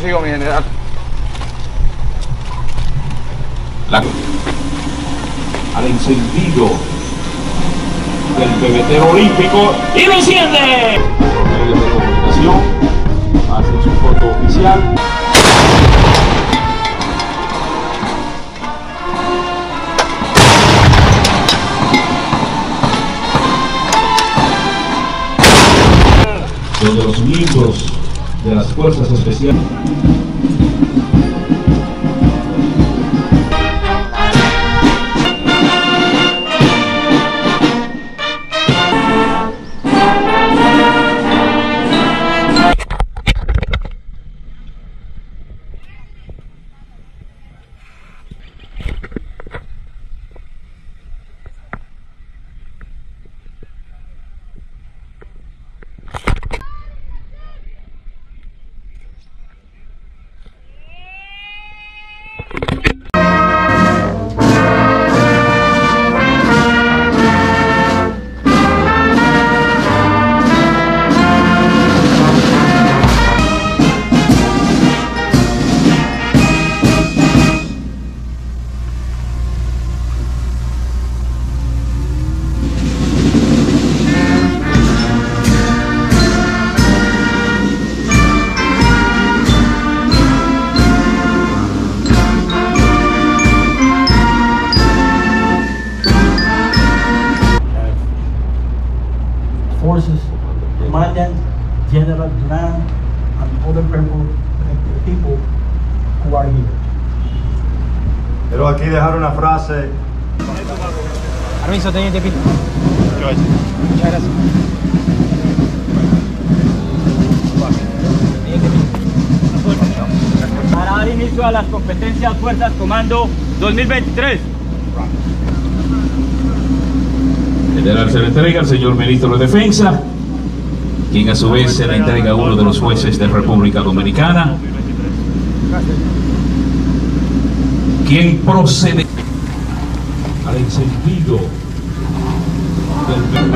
sigo, mi general. La- al encendido del pebetero olímpico y. Los medios de comunicación hacen su foto oficial. Donde los miembros de las fuerzas especiales forces, Commandant General Duran, and other people, people who are here. Quiero aquí dejar una frase. Permiso, teniente Pito. Muchas gracias. Para dar inicio a las competencias Fuerzas Comando 2023. General se le entrega al señor ministro de Defensa, quien a su vez se la entrega a uno de los jueces de República Dominicana, quien procede al encendido del